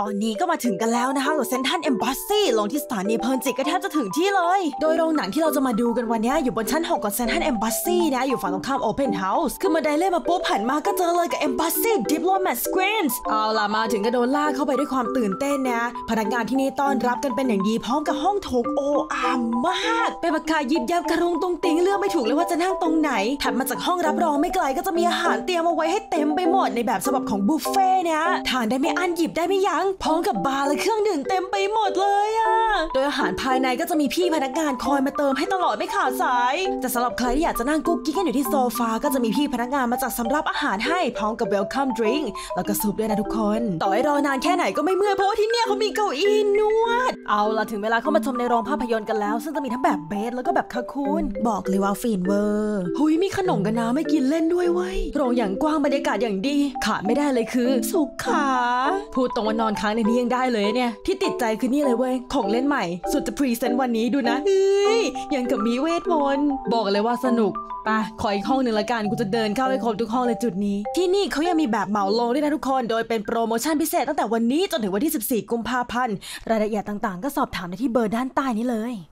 ตอนนี้ก็มาถึงกันแล้วนะคะกับ Central Embassy ลงที่สถานีเพลินจิตก็แทบจะถึงที่เลย โดยโรงหนังที่เราจะมาดูกันวันนี้อยู่บนชั้น6ของ Central Embassy นะ อยู่ฝั่งตรงข้าม Open House ขึ้นบันไดเลื่อนมาปุ๊บหันมาก็เจอเลยกับ Embassy Diplomat Screens เอาล่ะมาถึงก็โดนลากเข้าไปด้วยความตื่นเต้นนะ พนักงานที่นี่ต้อนรับกันเป็นอย่างดีพร้อมกับห้องโถงโอ่อ่ามาก เป็นประกายยิบยับกระรุงตรงติงเลือกไม่ถูกเลยว่าจะนั่งตรงไหนถัดมาจากห้องรับรองไม่ไกลก็จะมีอาหารเตรียมเอาไว้ให้เต็มไปหมดในแบบฉบับของบุฟเฟ่ต์นะทานได้ไม่อั้นหยิบได้ไม่ยั้งพร้อมกับบาร์และเครื่องดื่มเต็มไปหมดเลย โดยอาหารภายในก็จะมีพี่พนักงานคอยมาเติมให้ตลอดไม่ขาดสาย แต่สำหรับใครที่อยากจะนั่งกุ๊กกิ๊กกันอยู่ที่โซฟา ก็จะมีพี่พนักงานมาจัดสำรับอาหารให้พร้อมกับ welcome drink แล้วก็ซุปด้วยนะทุกคน ต่อให้รอนานแค่ไหนก็ไม่เมื่อยเพราะว่าที่เนี่ยเขามีเก้าอี้นวด เอาล่ะถึงเวลาเข้ามาชมในโรงภาพยนตร์กันแล้ว ซึ่งจะมีทั้งแบบ bed แล้วก็แบบ cocoon บอกเลยว่าฟินเวอร์หุยมีขนมกันนะไม่กินเล่นด้วยเว้ยโรงอย่างกว้างบรรยากาศอย่างดี ขาดไม่ได้เลยคือ สุขาพูดตรงว่านอนค้างในนี้ยังได้เลยเนี่ยที่ติดใจคือนี่เลยเว้ยของเล่นใหม่สุดจะ present วันนี้ดูนะเฮ้ยยังกับมีเวทมนต์บอกเลยว่าสนุกไปะขออีกห้องหนึ่งละกันกูจะเดินเข้าให้ครบทุกห้องเลยจุดนี้ ที่นี่เขายังมีแบบเหมาโรงด้วยนะทุกคน โดยเป็นโปรโมชั่นพิเศษตั้งแต่วันนี้จนถึงวันที่ 14 กุมภาพันธ์รายละเอียดต่างๆ ก็สอบถามได้ที่เบอร์ด้านใต้นี้เลย